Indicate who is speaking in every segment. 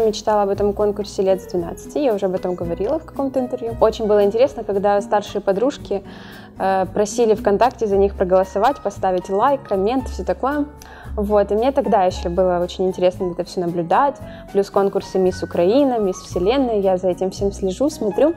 Speaker 1: мечтала об этом конкурсе лет с 12, я уже об этом говорила в каком-то интервью. Очень было интересно, когда старшие подружки э, просили ВКонтакте за них проголосовать, поставить лайк, коммент, все такое. Вот, и мне тогда еще было очень интересно это все наблюдать. Плюс конкурсы Мисс Украина, Мисс Вселенная, я за этим всем слежу, смотрю.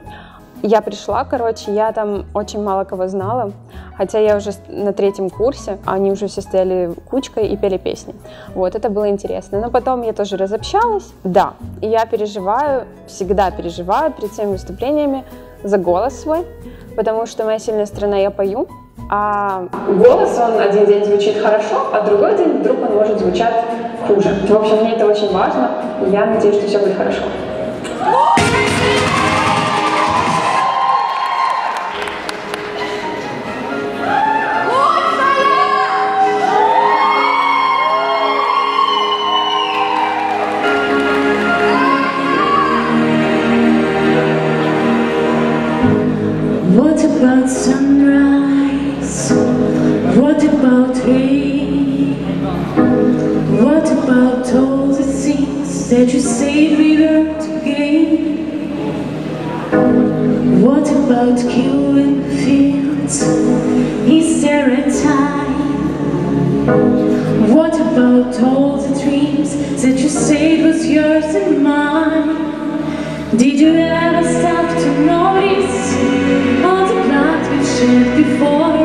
Speaker 1: Я пришла, короче, я там очень мало кого знала, хотя я уже на третьем курсе, они уже все стояли кучкой и пели песни. Вот, это было интересно. Но потом я тоже разобщалась. Да, и я переживаю, всегда переживаю перед всеми выступлениями за голос свой, потому что моя сильная сторона я пою, а голос, он один день звучит хорошо, а другой день вдруг он может звучать хуже. В общем, мне это очень важно, и я надеюсь, что все будет хорошо.
Speaker 2: About sunrise? What about rain? What about all the things that you said we were to gain? What about killing fields? Is there a time? What about all the dreams that you said was yours and mine? Did you ever stop to notice for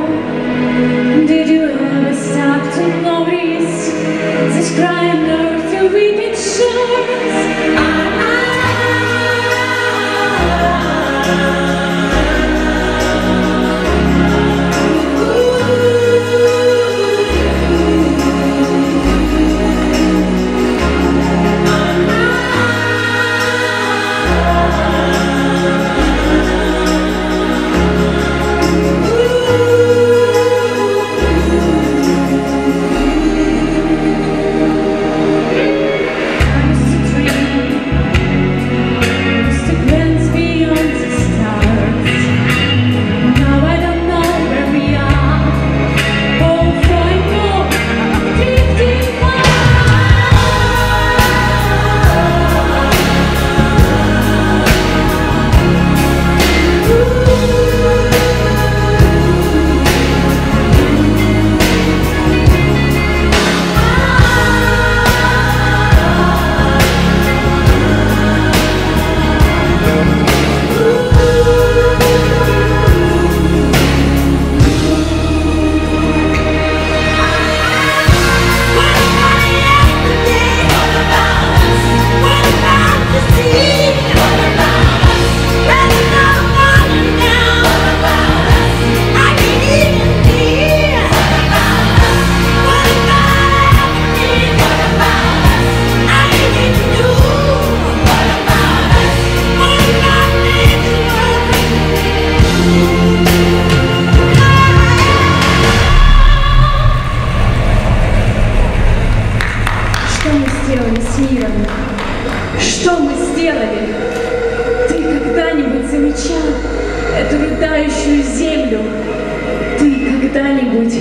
Speaker 2: сделали с миром? Что мы сделали? Ты когда-нибудь замечал эту рыдающую землю? Ты когда-нибудь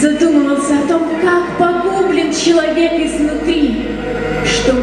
Speaker 2: задумывался о том, как погублен человек изнутри? Что